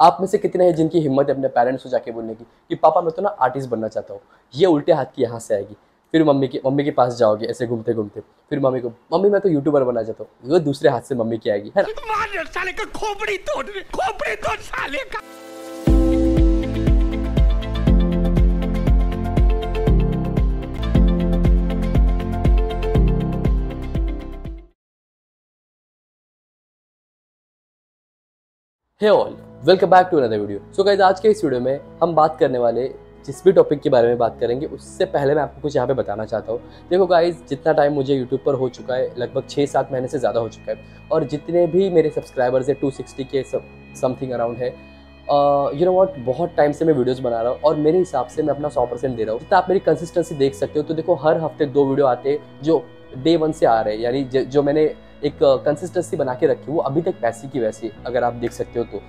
आप में से कितने हैं जिनकी हिम्मत है अपने पेरेंट्स को जाके बोलने की? कि पापा, मैं तो ना आर्टिस्ट बनना चाहता हूँ। ये उल्टे हाथ की यहाँ से आएगी। फिर मम्मी के मम्मी के पास जाओगे, ऐसे घूमते घूमते। फिर मम्मी को, मम्मी, मैं तो यूट्यूबर बनना चाहता हूँ। वो दूसरे हाथ से मम्मी की आएगी, है ना? साले welcome back to another video so guys आज के इस वीडियो में हम बात करने वाले जिस भी टॉपिक के बारे में बात करेंगे, उससे पहले मैं आपको कुछ यहाँ पे बताना चाहता हूँ। देखो गाइज़ जितना टाइम मुझे यूट्यूब पर हो चुका है, लगभग छः सात महीने से ज़्यादा हो चुका है। और जितने भी मेरे सब्सक्राइबर्स है टू सिक्सटी के समथिंग अराउंड है यू नो वॉट बहुत टाइम से मैं वीडियोस बना रहा हूँ और मेरे हिसाब से मैं अपना सौ परसेंट दे रहा हूँ। जितना आप मेरी कंसिस्टेंसी देख सकते हो तो देखो हर हफ़्ते दो वीडियो आते हैं जो डे वन से आ रहे हैं। यानी जो- मैंने एक कंसिस्टेंसी बना के रखी वो अभी तक वैसी की वैसी अगर आप देख सकते हो तो।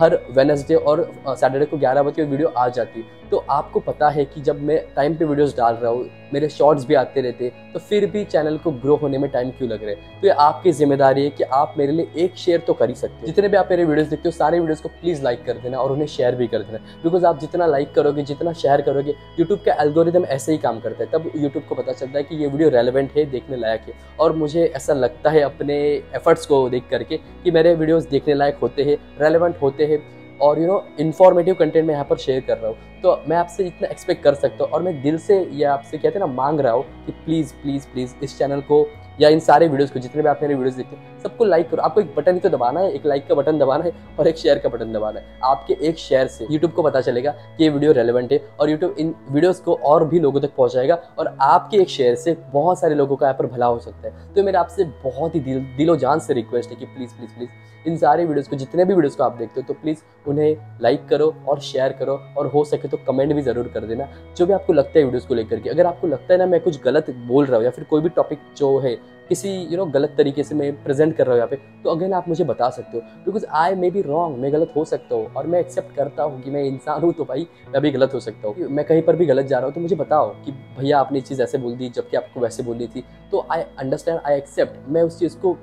हर वेनसडे और सैटरडे को 11 बजे वीडियो आ जाती तो आपको पता है कि जब मैं टाइम पे वीडियोस डाल रहा हूँ, मेरे शॉर्ट्स भी आते रहते हैं तो फिर भी चैनल को ग्रो होने में टाइम क्यों लग रहा है? तो ये आपकी ज़िम्मेदारी है कि आप मेरे लिए एक शेयर तो कर ही सकते हो। जितने भी आप मेरे वीडियोस देखते हो, सारे वीडियोस को प्लीज़ लाइक कर देना और उन्हें शेयर भी कर देना। बिकॉज़ आप जितना लाइक करोगे, जितना शेयर करोगे यूट्यूब का एल्गोरिदम ऐसे ही काम करता है। तब यूट्यूब को पता चलता है कि ये वीडियो रेलिवेंट है, देखने लायक है। और मुझे ऐसा लगता है अपने एफर्ट्स को देख करके कि मेरे वीडियोज़ देखने लायक होते हैं रेलिवेंट होते हैं। और यू नो इन्फॉर्मेटिव कंटेंट मैं यहाँ पर शेयर कर रहा हूँ। तो मैं आपसे इतना एक्सपेक्ट कर सकता हूँ और मैं दिल से ये आपसे कहते हैं ना, मांग रहा हूँ कि प्लीज़ प्लीज़ प्लीज़ इस चैनल को या इन सारे वीडियोस को, जितने भी आप मेरे वीडियोस देखते हैं सबको लाइक करो। आपको एक बटन ही तो दबाना है, एक लाइक का बटन दबाना है और एक शेयर का बटन दबाना है। आपके एक शेयर से यूट्यूब को पता चलेगा कि ये वीडियो रेलिवेंट है और यूट्यूब इन वीडियोस को और भी लोगों तक पहुंचाएगा और आपके एक शेयर से बहुत सारे लोगों का यहाँ पर भला हो सकता है। तो मेरा आपसे बहुत ही दिल दिलो जान से रिक्वेस्ट है कि प्लीज़ प्लीज़ प्लीज़ इन सारे वीडियोस को जितने भी वीडियोस को आप देखते हो तो प्लीज़ उन्हें लाइक करो और शेयर करो और हो सके तो कमेंट भी ज़रूर कर देना। जो भी आपको लगता है वीडियोस को लेकर के अगर आपको लगता है ना मैं कुछ गलत बोल रहा हूँ या फिर कोई भी टॉपिक जो है किसी यू you नो know, गलत तरीके से मैं प्रेजेंट कर रहा हूँ यहाँ पे तो अगेन आप मुझे बता सकते हो। Because I may be wrong मैं गलत हो सकता हूँ और मैं एक्सेप्ट करता हूँ कि मैं इंसान हूँ तो भाई मैं भी गलत हो सकता हूँ। मैं कहीं पर भी गलत जा रहा हूँ तो मुझे बताओ कि भैया आपने चीज़ ऐसे बोल दी जबकि आपको वैसे बोलनी थी। तो आई अंडरस्टैंड आई एक्सेप्ट मैं उस चीज़ को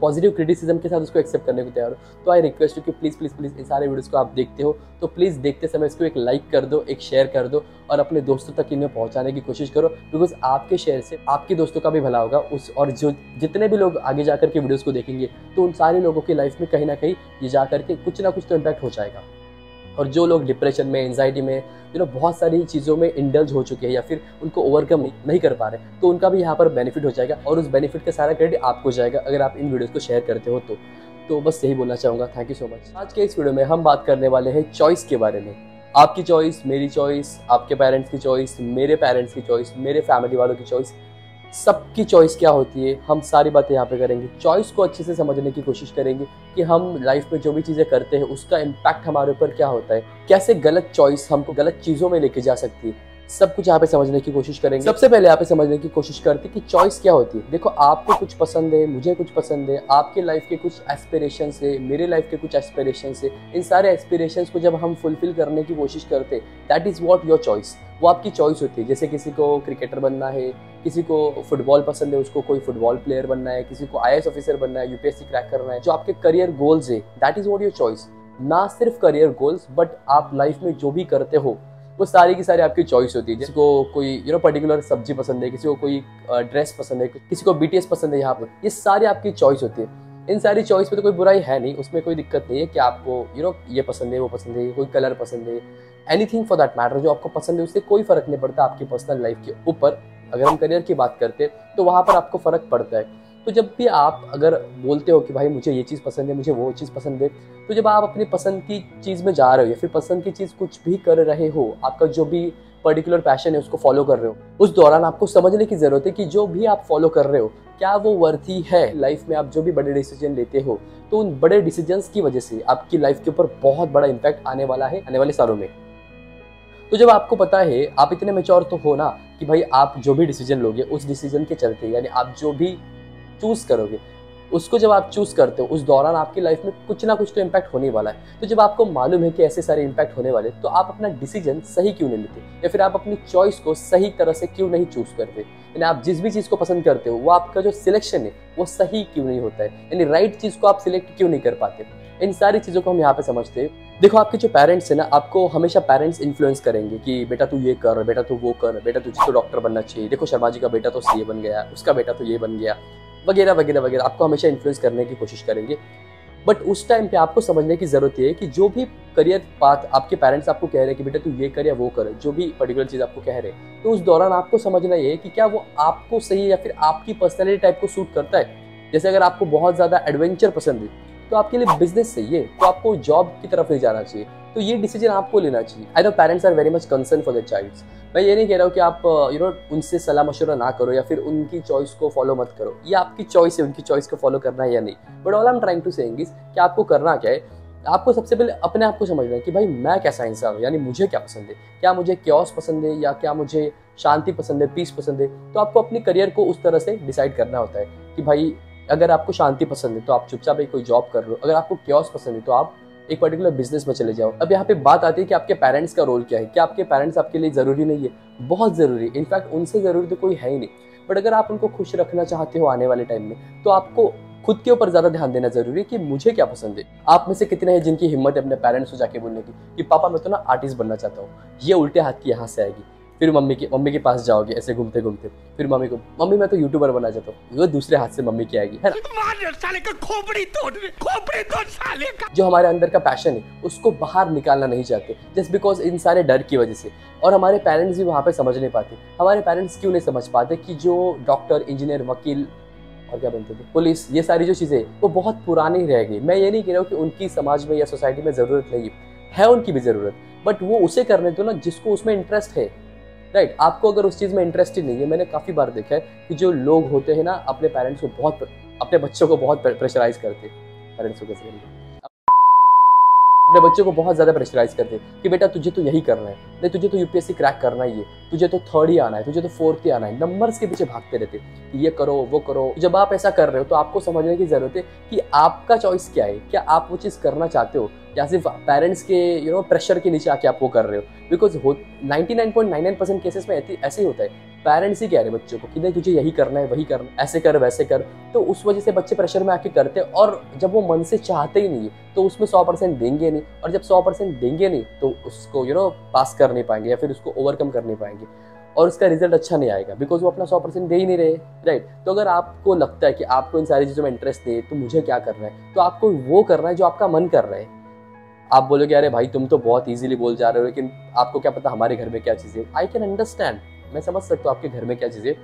पॉजिटिव क्रिटिसिज्म के साथ उसको एक्सेप्ट करने को तैयार हो। तो आई रिक्वेस्ट यू कि प्लीज़ प्लीज़ प्लीज़ इन सारे वीडियोज़ को आप देखते हो। तो प्लीज़ देखते समय इसको एक लाइक कर दो, एक शेयर कर दो और अपने दोस्तों तक इन्हें पहुँचाने की कोशिश करो। बिकॉज़ आपके शेयर से आपके दोस्तों का भी भला होगा। उस और जो, जितने भी लोग आगे जाकर के वीडियोज़ को देखेंगे तो उन सारे लोगों की लाइफ में कहीं ना कहीं ये जा करके कुछ ना कुछ तो इम्पैक्ट हो जाएगा। और जो लोग डिप्रेशन में एनजाइटी में यू नो बहुत सारी चीज़ों में इंडल्ज हो चुके हैं या फिर उनको ओवरकम नहीं, कर पा रहे तो उनका भी यहाँ पर बेनिफिट हो जाएगा और उस बेनिफिट का सारा क्रेडिट आपको जाएगा अगर आप इन वीडियोज़ को शेयर करते हो तो। तो बस यही बोलना चाहूँगा। थैंक यू सो मच आज के इस वीडियो में हम बात करने वाले हैं चॉइस के बारे में। आपकी चॉइस मेरी चॉइस आपके पेरेंट्स की चॉइस मेरे पेरेंट्स की चॉइस मेरे फैमिली वालों की चॉइस सबकी चॉइस क्या होती है, हम सारी बातें यहाँ पे करेंगे। चॉइस को अच्छे से समझने की कोशिश करेंगे कि हम लाइफ में जो भी चीज़ें करते हैं, उसका इम्पैक्ट हमारे ऊपर क्या होता है। कैसे गलत चॉइस हमको गलत चीज़ों में लेके जा सकती है। सब कुछ यहाँ पे समझने की कोशिश करेंगे। सबसे पहले यहाँ पे समझने की कोशिश करते कि चॉइस क्या होती है। देखो, आपको कुछ पसंद है, मुझे कुछ पसंद है, आपके लाइफ के कुछ एस्पिरेशन है, मेरे लाइफ के कुछ एस्पिरेशन है। इन सारे एस्पिरेशन को जब हम फुलफिल करने की कोशिश करते that is what your choice वो आपकी चॉइस होती है। जैसे किसी को क्रिकेटर बनना है, किसी को फुटबॉल पसंद है, उसको कोई फुटबॉल प्लेयर बनना है, किसी को आई ऑफिसर बनना है यूपीएससी क्रैक करना है, जो आपके करियर गोल्स है that is what your choice ना सिर्फ़ करियर गोल्स बट आप लाइफ में जो भी करते हो वो सारी की सारी आपकी चॉइस होती है। जिसको कोई यू नो पर्टिकुलर सब्ज़ी पसंद है, किसी को कोई ड्रेस पसंद है किसी को बीटीएस पसंद है यहाँ पर, ये सारी आपकी चॉइस होती है। इन सारी चॉइस में तो कोई बुराई है नहीं, उसमें कोई दिक्कत नहीं है कि आपको यू नो ये पसंद है, वो पसंद है, कोई कलर पसंद है। एनीथिंग फॉर दैट मैटर जो आपको पसंद है, उससे कोई फ़र्क नहीं पड़ता आपकी पर्सनल लाइफ के ऊपर। अगर हम करियर की बात करते हैं तो वहाँ पर आपको फ़र्क पड़ता है। तो जब भी आप अगर बोलते हो कि भाई मुझे ये चीज़ पसंद है, मुझे वो चीज़ पसंद है तो जब आप अपनी पसंद की चीज़ में जा रहे हो या फिर पसंद की चीज़ कुछ भी कर रहे हो, आपका जो भी पर्टिकुलर पैशन है उसको फॉलो कर रहे हो, उस दौरान आपको समझने की ज़रूरत है कि जो भी आप फॉलो कर रहे हो, क्या वो वर्थी है लाइफ में आप जो भी बड़े डिसीज़न लेते हो? तो उन बड़े डिसीजंस की वजह से आपकी लाइफ के ऊपर बहुत बड़ा इम्पैक्ट आने वाला है, आने वाले सालों में। तो जब आपको पता है, आप इतने मेच्योर तो हो ना कि भाई आप जो भी डिसीज़न लोगे, उस डिसीज़न के चलते, यानी आप जो भी चूज़ करोगे, उसको जब आप चूज़ करते हो, उस दौरान आपकी लाइफ में कुछ ना कुछ तो इम्पैक्ट होने वाला है। तो जब आपको मालूम है कि ऐसे सारे इम्पैक्ट होने वाले तो आप अपना डिसीज़न सही क्यों नहीं लेते? या फिर आप अपनी चॉइस को सही तरह से क्यों नहीं चूज़ करते? यानी आप जिस भी चीज़ को पसंद करते हो, वो आपका जो सिलेक्शन है, वो सही क्यों नहीं होता है? यानी राइट चीज़ को आप सिलेक्ट क्यों नहीं कर पाते? इन सारी चीज़ों को हम यहाँ पे समझते हैं। देखो, आपके जो पेरेंट्स है ना, आपको हमेशा पेरेंट्स इन्फ्लुएंस करेंगे कि, बेटा तू ये कर, बेटा तू वो कर, बेटा तुझे तो डॉक्टर बनना चाहिए। देखो, शर्मा जी का बेटा तो सीए बन गया, उसका बेटा तो ये बन गया। वगैरह वगैरह वगैरह। आपको हमेशा इन्फ्लुएंस करने की कोशिश करेंगे। बट उस टाइम पे आपको समझने की ज़रूरत है कि जो भी करियर पाथ आपके पेरेंट्स आपको कह रहे हैं कि बेटा तू ये कर या वो कर, जो भी पर्टिकुलर चीज़ आपको कह रहे हैं तो उस दौरान आपको समझना ये है कि क्या वो आपको सही है या फिर आपकी पर्सनैलिटी टाइप को सूट करता है? जैसे अगर आपको बहुत ज़्यादा एडवेंचर पसंद है तो आपके लिए बिज़नेस सही है तो आपको जॉब की तरफ़ नहीं जाना चाहिए। तो ये डिसीज़न आपको लेना चाहिए। I know parents are very much concern for the child मैं ये नहीं कह रहा हूँ कि आप यू नो उनसे सलाह मशुरा ना करो या फिर उनकी चॉइस को फॉलो मत करो। ये आपकी चॉइस है, उनकी चॉइस को फॉलो करना है या नहीं। But all I am trying to saying is कि आपको करना क्या है? आपको सबसे पहले अपने आप को समझना है कि भाई मैं कैसा इंसान हूँ, यानी मुझे क्या पसंद है? क्या मुझे क्योस पसंद है या क्या मुझे शांति पसंद है पीस पसंद है? तो आपको अपनी करियर को उस तरह से डिसाइड करना होता है कि भाई अगर आपको शांति पसंद है तो आप चुपचाप एक कोई जॉब कर हो। अगर आपको क्योस पसंद है तो आप एक पर्टिकुलर बिज़नेस में चले जाओ। अब यहाँ पे बात आती है कि आपके पेरेंट्स का रोल क्या है? क्या आपके पेरेंट्स आपके लिए ज़रूरी नहीं है? बहुत ज़रूरी इनफैक्ट उनसे ज़रूरी तो कोई है ही नहीं। बट अगर आप उनको खुश रखना चाहते हो आने वाले टाइम में तो आपको खुद के ऊपर ज़्यादा ध्यान देना ज़रूरी है कि मुझे क्या पसंद है। आप में से कितने हैं जिनकी हिम्मत है अपने पेरेंट्स को जाके बोलने की? कि पापा, मैं तो ना आर्टिस्ट बनना चाहता हूँ। ये उल्टे हाथ की यहाँ से आएगी। फिर मम्मी के मम्मी के पास जाओगे ऐसे घूमते घूमते फिर मम्मी को, मम्मी, मैं तो यूट्यूबर बना जाता हूँ। वो दूसरे हाथ से मम्मी की आएगी, है जो हमारे अंदर का पैशन है, उसको बाहर निकालना नहीं चाहते। जस्ट बिकॉज़ इन सारे डर की वजह से। और हमारे पेरेंट्स भी वहाँ पे समझ नहीं पाते। हमारे पेरेंट्स क्यों नहीं समझ पाते कि जो डॉक्टर इंजीनियर वकील और क्या बनते थे पुलिस ये सारी जो चीज़ें, वो बहुत पुरानी रह गई। मैं ये नहीं कह रहा हूँ कि उनकी समाज में या सोसाइटी में ज़रूरत नहीं है। उनकी भी ज़रूरत। बट वो उसे करने दो ना जिसको उसमें इंटरेस्ट है। राइट right, आपको अगर उस चीज़ में इंटरेस्टेड नहीं है मैंने काफ़ी बार देखा है कि जो लोग होते हैं ना अपने पेरेंट्स को बहुत अपने बच्चों को बहुत प्रेशराइज करते हैं पेरेंट्स को कैसे अपने बच्चों को बहुत ज़्यादा प्रेशराइज करते कि बेटा तुझे तो यही करना है। नहीं, तुझे तो यूपीएससी क्रैक करना ही है। तुझे तो थर्ड ही आना है, तुझे तो फोर्थ ही आना है। नंबर्स के पीछे भागते रहते ये करो, वो करो। जब आप ऐसा कर रहे हो तो आपको समझने की ज़रूरत है कि आपका चॉइस क्या है? क्या आप वो चीज़ करना चाहते हो? या सिर्फ़ पेरेंट्स के यू नो प्रेशर के नीचे आके आप वो कर रहे हो? बिकॉज़ हो ninety nine point nine nine percent cases में ऐसे ही होता है पेरेंट्स ही कह रहे बच्चों को कि नहीं, तुझे यही करना है, वही करना ऐसे कर, वैसे कर। तो उस वजह से बच्चे प्रेशर में आके करते हैं और जब वो मन से चाहते ही नहीं है तो उसमें सौ परसेंट देंगे नहीं। और जब सौ परसेंट देंगे नहीं तो उसको यू नो पास कर नहीं पाएँगे या फिर उसको ओवरकम कर नहीं पाएँगे। और उसका रिज़ल्ट अच्छा नहीं आएगा बिकॉज़ वो अपना सौ परसेंट दे ही नहीं रहे राइट तो अगर आपको लगता है कि आपको इन सारी चीज़ों में इंटरेस्ट दे तो मुझे क्या करना है? तो आपको वो करना है जो आपका मन कर रहा है। आप बोलोगे, अरे भाई, तुम तो बहुत इजीली बोल जा रहे हो, लेकिन आपको क्या पता हमारे घर में क्या चीज़ें आई कैन अंडरस्टैंड मैं समझ सकता हूँ आपके घर में क्या चीज़ें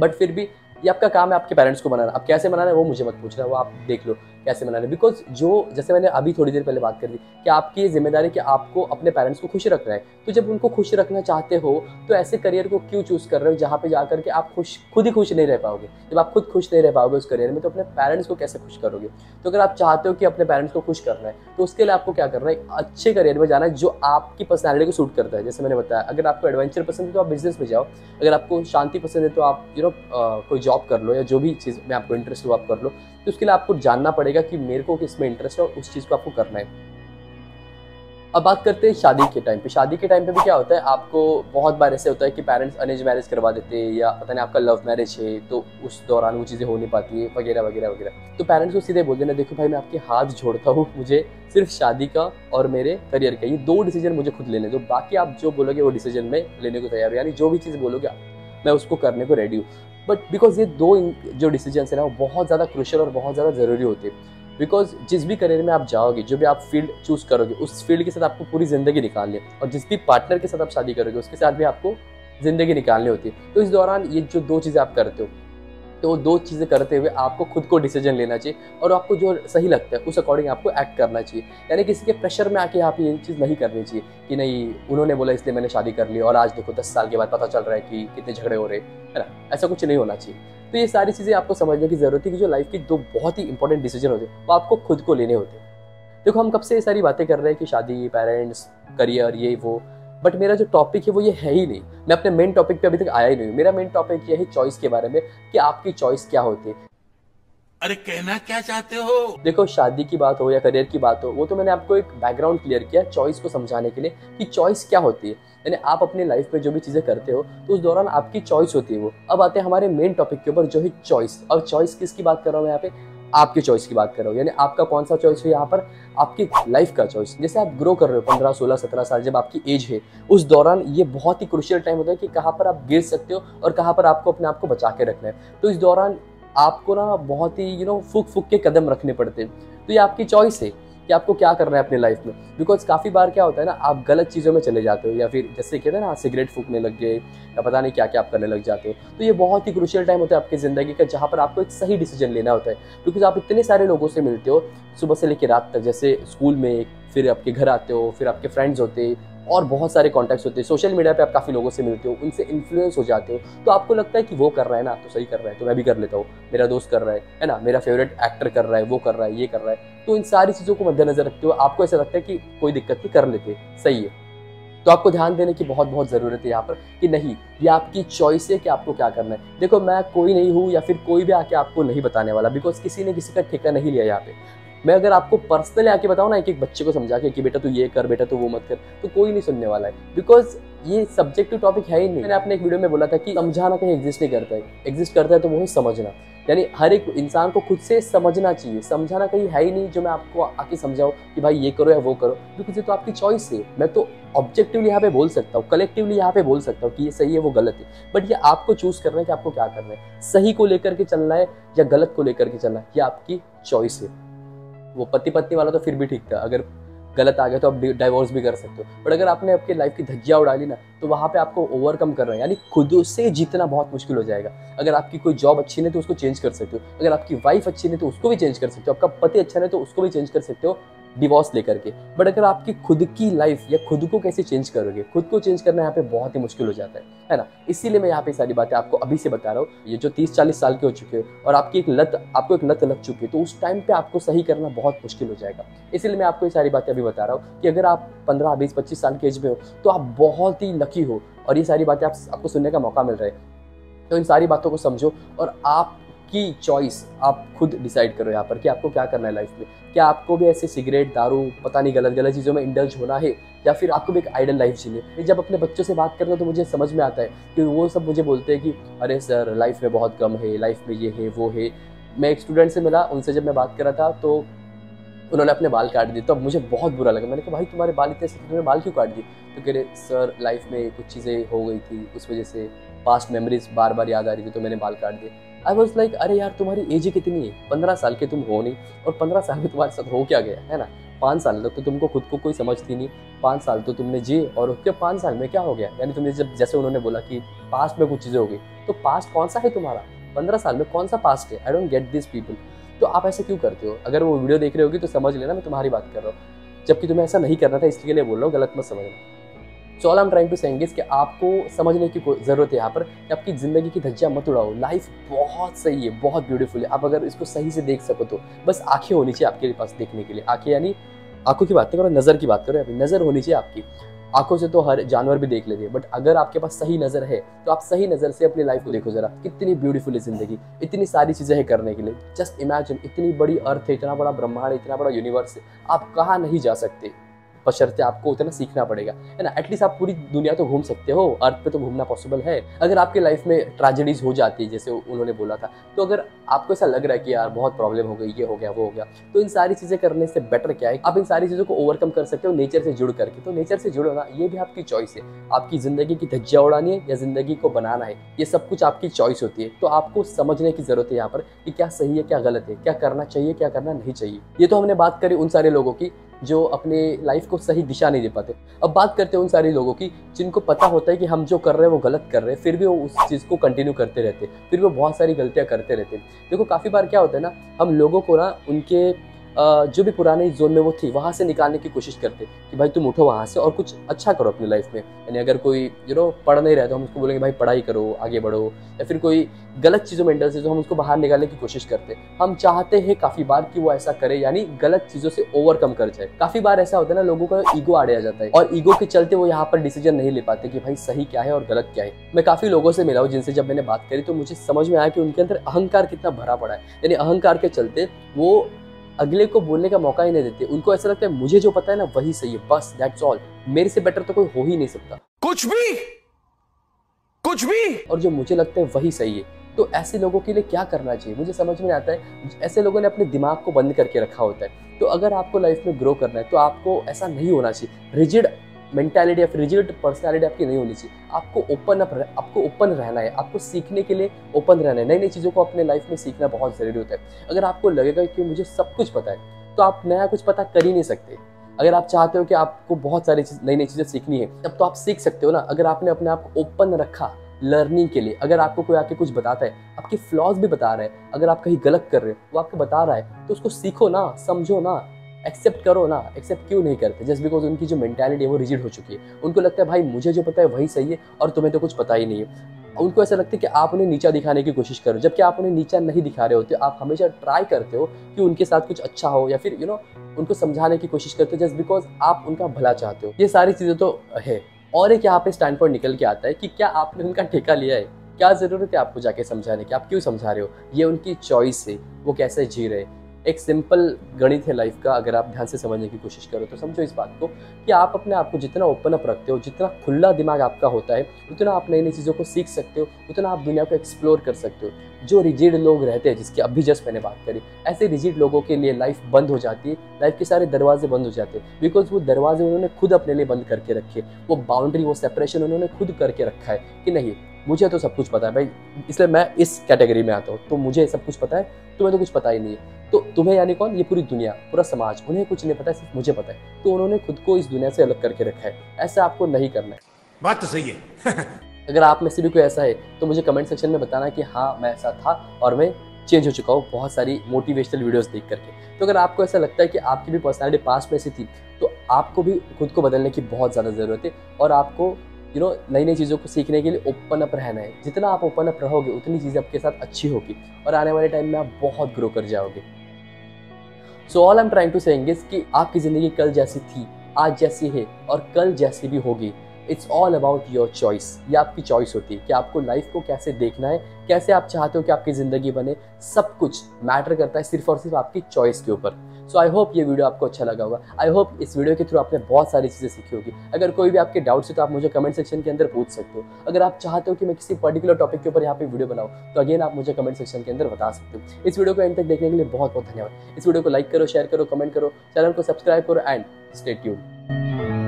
बट फिर भी ये आपका काम है, आपके पेरेंट्स को बनाना। आप कैसे बनाना है, वो मुझे मत पूछना, वो आप देख लो कैसे मनाना है। बिकॉज़ जो, जैसे मैंने अभी थोड़ी देर पहले बात कर दी कि आपकी ज़िम्मेदारी कि आपको अपने पेरेंट्स को खुश रखना है। तो जब उनको खुश रखना चाहते हो तो ऐसे करियर को क्यों चूज़ कर रहे हो, जहाँ पे जाकर के आप खुश, खुद ही खुश नहीं रह पाओगे? जब आप खुद खुश नहीं रह पाओगे उस करियर में तो अपने पेरेंट्स को कैसे खुश करोगे? तो अगर आप चाहते हो कि अपने पेरेंट्स को खुश करना है तो उसके लिए आपको क्या करना है? अच्छे करियर में जाना है, जो आपकी पर्सनैलिटी को सूट करता है। जैसे मैंने बताया, अगर आपको एडवेंचर पसंद है तो आप बिज़नेस में जाओ। अगर आपको शांति पसंद है तो आप यू नो कोई जॉब कर लो या जो भी चीज़ में आपको इंटरेस्ट हो, आप कर लो। तो उसके लिए आपको जानना पड़ेगा कि मेरे को किसमें इंटरेस्ट है और उस चीज़ को आपको करना है। अब बात करते हैं शादी के टाइम पे। शादी के टाइम पे भी क्या होता है, आपको बहुत बार ऐसे होता है कि पेरेंट्स अरेंज मैरिज करवा देते हैं या पता नहीं आपका लव मैरिज है तो उस दौरान वो चीज़ें हो नहीं पाती है, वगैरह वगैरह वगैरह। तो पेरेंट्स को सीधे बोल देना, देखो भाई, मैं आपके हाथ जोड़ता हूँ, मुझे सिर्फ़ शादी का और मेरे करियर का, ये दो डिसीज़न मुझे खुद लेने दो। बाकी आप जो बोलोगे वो डिसीज़न में लेने को तैयार हो। यानी जो भी चीज़ बोलोगे मैं उसको करने को रेडी हूँ। बट बिकॉज़ ये दो जो डिसीज़न है ना, वो बहुत ज़्यादा क्रुशल और बहुत ज़्यादा ज़रूरी होते हैं। बिकॉज़ जिस भी करियर में आप जाओगे, जो भी आप फ़ील्ड चूज़ करोगे, उस फ़ील्ड के साथ आपको पूरी ज़िंदगी निकालनी है। और जिस भी पार्टनर के साथ आप शादी करोगे, उसके साथ भी आपको ज़िंदगी निकालनी होती है। तो इस दौरान ये जो दो चीज़ें आप करते हो तो दो चीज़ें करते हुए आपको खुद को डिसीज़न लेना चाहिए और आपको जो सही लगता है उस अकॉर्डिंग आपको एक्ट करना चाहिए। यानी किसी के प्रेशर में आके आप ये चीज़ नहीं करनी चाहिए कि नहीं, उन्होंने बोला इसलिए मैंने शादी कर ली और आज देखो दस साल के बाद पता चल रहा है कि कितने झगड़े हो रहे है ना? ऐसा कुछ नहीं होना चाहिए। तो ये सारी चीज़ें आपको समझने की ज़रूरत है कि जो लाइफ की दो बहुत ही इंपॉर्टेंट डिसीज़न होते हैं, वो आपको खुद को लेने होते हैं। देखो, हम कब से ये सारी बातें कर रहे हैं कि शादी पेरेंट्स करियर ये, वो। बट मेरा जो टॉपिक है वो ये है ही नहीं। मैं अपने मेन टॉपिक पे अभी तक आया ही नहीं मेरा मेन टॉपिक ये है चॉइस के बारे में कि आपकी चॉइस क्या होती है। अरे कहना क्या चाहते हो? देखो शादी की बात हो या करियर की बात हो वो तो मैंने आपको एक बैकग्राउंड क्लियर किया चॉइस को समझाने के लिए कि चॉइस क्या होती है। यानी आप अपनी लाइफ में जो भी चीज़ें करते हो तो उस दौरान आपकी चॉइस होती है वो। अब आते हैं हमारे मेन टॉपिक के ऊपर जो है चॉइस और चॉइस किसकी बात कर रहा हूँ यहाँ पे? आपके चॉइस की बात कर रहा हूँ। यानी आपका कौन सा चॉइस है यहाँ पर? आपकी लाइफ का चॉइस जैसे आप ग्रो कर रहे हो पंद्रह, सोलह, सत्रह साल, जब आपकी एज है, उस दौरान ये बहुत ही क्रुशियल टाइम होता है कि कहाँ पर आप गिर सकते हो और कहाँ पर आपको अपने आप को बचा के रखना है। तो इस दौरान आपको ना बहुत ही यू नो फूक फूक के कदम रखने पड़ते हैं। तो ये आपकी चॉइस है। कि आपको क्या करना है अपनी लाइफ में। बिकॉज़ काफ़ी बार क्या होता है ना, आप गलत चीज़ों में चले जाते हो, या फिर जैसे कहते हैं ना सिगरेट फूकने लग गए, या पता नहीं क्या क्या आप करने लग जाते हो तो ये बहुत ही क्रुशियल टाइम होता है आपकी ज़िंदगी का, जहाँ पर आपको एक सही डिसीज़न लेना होता है। बिकॉज़ आप इतने सारे लोगों से मिलते हो, सुबह से लेकर रात तक, जैसे स्कूल में, फिर आपके घर आते हो, फिर आपके फ्रेंड्स होते, और बहुत सारे कॉन्टैक्ट्स होते हैं सोशल मीडिया पे आप काफ़ी लोगों से मिलते हो, उनसे इन्फ्लुएंस हो जाते हो तो आपको लगता है कि वो कर रहा है ना तो सही कर रहा है तो मैं भी कर लेता हूँ, मेरा दोस्त कर रहा है है ना, मेरा फेवरेट एक्टर कर रहा है, वो कर रहा है, ये कर रहा है। तो इन सारी चीज़ों को मद्देनजर रखते हो आपको ऐसा लगता है कि कोई दिक्कत नहीं, कर लेते, सही है। तो आपको ध्यान देने की बहुत बहुत ज़रूरत है यहाँ पर कि नहीं, ये आपकी चॉइस है कि आपको क्या करना है। देखो, मैं कोई नहीं हूँ या फिर कोई भी आके आपको नहीं बताने वाला बिकॉज़ किसी ने किसी का ठेका नहीं लिया यहाँ पे। मैं अगर आपको पर्सनली आके बताऊँ ना एक एक बच्चे को समझा के कि, बेटा तू ये कर, बेटा तू वो मत कर तो कोई नहीं सुनने वाला है। बिकॉज़ ये सब्जेक्टिव टॉपिक है ही नहीं। मैंने अपने एक वीडियो में बोला था कि समझाना कहीं एग्जिस्ट नहीं करता है। एग्जिस्ट करता है तो वो है समझना। यानी हर एक इंसान को खुद से समझना चाहिए। समझाना कहीं है ही नहीं जो मैं आपको आके समझाऊं कि भाई ये करो या वो करो। क्योंकि ये तो आपकी चॉइस है। मैं तो ऑब्जेक्टिवली यहाँ पे बोल सकता हूँ कलेक्टिवली यहाँ पे बोल सकता हूँ कि ये सही है, वो गलत है। बट ये आपको चूज़ करना है कि आपको क्या करना है। सही को लेकर के चलना है या गलत को लेकर के चलना है, ये आपकी चॉइस है। वो पति पत्नी वाला तो फिर भी ठीक था। अगर गलत आ गया तो आप डाइवोर्स भी कर सकते हो। बट अगर आपने आपकी लाइफ की धज्जिया उड़ा ली ना तो वहाँ पे आपको ओवरकम करना यानी खुद से जीतना बहुत मुश्किल हो जाएगा। अगर आपकी कोई जॉब अच्छी नहीं तो उसको चेंज कर सकते हो। अगर आपकी वाइफ अच्छी नहीं तो उसको भी चेंज कर सकते हो। आपका पति अच्छा नहीं तो उसको भी चेंज कर सकते हो। डिवोर्स लेकर के। बट अगर आपकी खुद की लाइफ या खुद को कैसे चेंज करोगे, खुद को चेंज करना यहाँ पे बहुत ही मुश्किल हो जाता है है ना? इसीलिए मैं यहाँ पे सारी बातें आपको अभी से बता रहा हूँ। ये जो तीस चालीस साल के हो चुके हो और आपकी एक लत, आपको एक लत लग चुकी है तो उस टाइम पे आपको सही करना बहुत मुश्किल हो जाएगा। इसीलिए मैं आपको ये सारी बातें अभी बता रहा हूँ कि अगर आप पंद्रह, बीस, पच्चीस साल के एज में हो तो आप बहुत ही लकी हो और ये सारी बातें आप, आपको सुनने का मौका मिल रहा है। तो इन सारी बातों को समझो और आप की चॉइस आप खुद डिसाइड करो यहाँ पर कि आपको क्या करना है लाइफ में। क्या आपको भी ऐसे सिगरेट दारू, पता नहीं गलत गलत चीज़ों में इंडल्ज होना है? या फिर आपको भी एक आइडल लाइफ जीने जब अपने बच्चों से बात करते हो तो मुझे समझ में आता है कि वो सब मुझे बोलते हैं कि, अरे सर लाइफ में बहुत कम है लाइफ में ये है, वो है। मैं एक स्टूडेंट से मिला, उनसे जब मैं बात कर रहा था तो उन्होंने अपने बाल काट दिए। तो अब मुझे बहुत बुरा लगा। मैंने कहा, भाई, तुम्हारे बाल इतने तुमने बाल क्यों काट दिए? तो कह रहे, सर लाइफ में कुछ चीज़ें हो गई थी, उस वजह से पास्ट मेमोरीज बार बार याद आ रही थी तो मैंने बाल काट दिए। आई वॉज़ लाइक अरे यार, तुम्हारी एज ही कितनी है? पंद्रह साल के तुम हो नहीं, और पंद्रह साल में तुम्हारे साथ हो क्या गया? है ना? पाँच साल तक तो तुमको खुद को कोई समझती नहीं। पाँच साल तो तुमने जिए, और उसके पाँच साल में क्या हो गया? यानी तुमने जब, जैसे उन्होंने बोला कि पास्ट में कुछ चीज़ें हो गई तो पास्ट कौन सा है तुम्हारा? पंद्रह साल में कौन सा पास्ट है? I don't get this people तो आप ऐसे क्यों करते हो? अगर वो वीडियो देख रहे होगी तो समझ लेना, मैं तुम्हारी बात कर रहा हूँ। जबकि तुम्हें ऐसा नहीं करना था इसके लिए बोल रहा हूँ, गलत मत समझना। So all am trying to Seng कि आपको समझने की ज़रूरत है यहाँ पर कि आपकी ज़िंदगी की धज्जियाँ मत उड़ाओ। लाइफ बहुत सही है, बहुत ब्यूटीफुल है। आप अगर इसको सही से देख सको तो। बस आँखें होनी चाहिए आपके पास देखने के लिए। आँखें यानी आँखों की बात करो, नज़र की बात करो। नज़र होनी चाहिए आपकी। आँखों से तो हर जानवर भी देख लेते हैं। बट अगर आपके पास सही नज़र है तो आप सही नज़र से अपनी लाइफ को देखो जरा। कितनी ब्यूटीफुल है ज़िंदगी। इतनी सारी चीज़ें हैं करने के लिए। जस्ट इमेजिन इतनी बड़ी अर्थ है, इतना बड़ा ब्रह्मांड इतना बड़ा यूनिवर्स है। आप कहाँ नहीं जा सकते। बशर्ते आपको उतना सीखना पड़ेगा, है ना? एटलीस्ट आप पूरी दुनिया तो घूम सकते हो अर्थ पे तो घूमना पॉसिबल है। अगर आपके लाइफ में ट्रेजेडीज हो जाती है, जैसे उन्होंने बोला था तो अगर आपको ऐसा लग रहा है कि यार बहुत प्रॉब्लम हो गई, ये हो गया, वो हो गया तो इन सारी चीज़ें करने से बेटर क्या है? आप इन सारी चीज़ों को ओवरकम कर सकते हो नेचर से जुड़ करके। तो नेचर से जुड़ो ना, ये भी आपकी चॉइस है। आपकी ज़िंदगी की धज्जिया उड़ानी है या ज़िंदगी को बनाना है, ये सब कुछ आपकी चॉइस होती है। तो आपको समझने की ज़रूरत है यहाँ पर कि क्या सही है, क्या गलत है, क्या करना चाहिए, क्या करना नहीं चाहिए। ये तो हमने बात करी उन सारे लोगों की जो अपने लाइफ को सही दिशा नहीं दे पाते। अब बात करते हैं उन सारे लोगों की, जिनको पता होता है कि हम जो कर रहे हैं वो गलत कर रहे हैं, फिर भी वो उस चीज़ को कंटिन्यू करते रहते फिर वो बहुत सारी गलतियाँ करते रहते देखो, काफ़ी बार क्या होता है ना, हम लोगों को ना उनके जो भी पुराने जोन में वो थी, वहाँ से निकालने की कोशिश करते कि भाई तुम उठो वहाँ से और कुछ अच्छा करो अपनी लाइफ में। यानी अगर कोई यू नो पढ़ नहीं रहा तो हम उसको बोलेंगे, भाई पढ़ाई करो, आगे बढ़ो। या फिर कोई गलत चीज़ों में इंटरेस्ट है तो हम उसको बाहर निकालने की कोशिश करते। हम चाहते हैं काफ़ी बार कि वो ऐसा करे, यानी गलत चीज़ों से ओवरकम कर जाए। काफ़ी बार ऐसा होता है ना, लोगों का ईगो आड़े आ जाता है और ईगो के चलते वो यहाँ पर डिसीज़न नहीं ले पाते कि भाई सही क्या है और गलत क्या है। मैं काफ़ी लोगों से मिला हूँ जिनसे जब मैंने बात करी तो मुझे समझ में आया कि उनके अंदर अहंकार कितना भरा पड़ा है। यानी अहंकार के चलते वो अगले को बोलने का मौका ही नहीं देते। उनको ऐसा लगता है मुझे जो पता है ना वही सही है। बस दैट्स ऑल मेरे से बेटर तो कोई हो ही नहीं सकता। कुछ भी! कुछ भी! और जो मुझे लगता है वही सही है। तो ऐसे लोगों के लिए क्या करना चाहिए? मुझे समझ में आता है। ऐसे लोगों ने अपने दिमाग को बंद करके रखा होता है। तो अगर आपको लाइफ में ग्रो करना है तो आपको ऐसा नहीं होना चाहिए। रिजिड मेंटालिटी या फिर रिजिड पर्सनैलिटी आपकी नहीं होनी चाहिए। आपको ओपन अप आपको ओपन रहना है। आपको सीखने के लिए ओपन रहना है। नई नई चीज़ों को अपने लाइफ में सीखना बहुत ज़रूरी होता है। अगर आपको लगेगा कि मुझे सब कुछ पता है तो आप नया कुछ पता कर ही नहीं सकते। अगर आप चाहते हो कि आपको बहुत सारी चीज़ नई नई चीज़ें सीखनी है, तब तो आप सीख सकते हो ना। अगर आपने अपने आप को ओपन रखा लर्निंग के लिए, अगर आपको कोई आके कुछ बताता है, आपके फ्लॉज भी बता रहा है, अगर आप कहीं गलत कर रहे हो, वो आपको बता रहा है तो उसको सीखो ना, समझो ना। एक्सेप्ट करो ना एक्सेप्ट क्यों नहीं करते? जस्ट बिकॉज़ उनकी जो मेंटालिटी है वो रिजिड हो चुकी है। उनको लगता है भाई मुझे जो पता है वही सही है और तुम्हें तो कुछ पता ही नहीं है। उनको ऐसा लगता है कि आप उन्हें नीचा दिखाने की कोशिश करो जबकि आप उन्हें नीचा नहीं दिखा रहे होते आप हमेशा ट्राई करते हो कि उनके साथ कुछ अच्छा हो या फिर यू you नो know, उनको समझाने की कोशिश करते हो जस्ट बिकॉज़ आप उनका भला चाहते हो। ये सारी चीज़ें तो है। और एक यहाँ पे स्टैंड पर निकल के आता है कि क्या आपने उनका ठेका लिया है? क्या ज़रूरत है आपको जाके समझाने की? आप क्यों समझा रहे हो? ये उनकी चॉइस है। वो कैसे जी रहे एक सिंपल गणित है लाइफ का, अगर आप ध्यान से समझने की कोशिश करो तो समझो इस बात को कि आप अपने आप को जितना ओपन अप रखते हो, जितना खुला दिमाग आपका होता है, उतना आप नई नई चीज़ों को सीख सकते हो, उतना आप दुनिया को एक्सप्लोर कर सकते हो। जो रिजिड लोग रहते हैं, जिसकी अभी जस्ट मैंने बात करी, ऐसे रिजिड लोगों के लिए लाइफ बंद हो जाती है लाइफ के सारे दरवाजे बंद हो जाते हैं बिकॉज़ वो दरवाजे उन्होंने खुद अपने लिए बंद करके रखे, वो बाउंड्री वो सेपरेशन उन्होंने खुद करके रखा है कि नहीं मुझे तो सब कुछ पता है भाई। इसलिए मैं इस कैटेगरी में आता हूँ। तो मुझे सब कुछ पता है तुम्हें तो कुछ पता ही नहीं है। तो तुम्हें यानी कौन? ये पूरी दुनिया पूरा समाज उन्हें कुछ नहीं पता सिर्फ़ मुझे पता है। तो उन्होंने खुद को इस दुनिया से अलग करके रखा है। ऐसा आपको नहीं करना है। बात तो सही है। अगर आप में से भी कोई ऐसा है तो मुझे कमेंट सेक्शन में बताना कि हाँ मैं ऐसा था और मैं चेंज हो चुका हूँ बहुत सारी मोटिवेशनल वीडियोस देख करके। तो अगर आपको ऐसा लगता है कि आपकी भी पर्सनैलिटी पास्ट में ऐसी थी तो आपको भी खुद को बदलने की बहुत ज़्यादा ज़रूरत है और आपको यू नो नई नई चीज़ों को सीखने के लिए ओपन अप रहना है। जितना आप ओपन अप रहोगे, उतनी चीज़ें आपके साथ अच्छी होगी और आने वाले टाइम में आप बहुत ग्रो कर जाओगे। So all I am trying to saying कि आपकी ज़िंदगी कल जैसी थी, आज जैसी है और कल जैसी भी होगी। It's all about your choice ये आपकी चॉइस होती है कि आपको लाइफ को कैसे देखना है, कैसे आप चाहते हो कि आपकी ज़िंदगी बने। सब कुछ मैटर करता है सिर्फ़ और सिर्फ़ आपकी चॉइस के ऊपर। सो आई होप ये वीडियो आपको अच्छा लगा होगा। आई होप इस वीडियो के थ्रू आपने बहुत सारी चीज़ें सीखी होगी। अगर कोई भी आपके डाउट्स है तो आप मुझे कमेंट सेक्शन के अंदर पूछ सकते हो। अगर आप चाहते हो कि मैं किसी पर्टिकुलर टॉपिक के ऊपर यहाँ पे वीडियो बनाऊँ तो अगेन आप मुझे कमेंट सेक्शन के अंदर बता सकते हो। इस वीडियो को एंड तक देखने के लिए बहुत बहुत धन्यवाद। इस वीडियो को लाइक करो शेयर करो कमेंट करो चैनल को सब्सक्राइब करो एंड स्टे ट्यून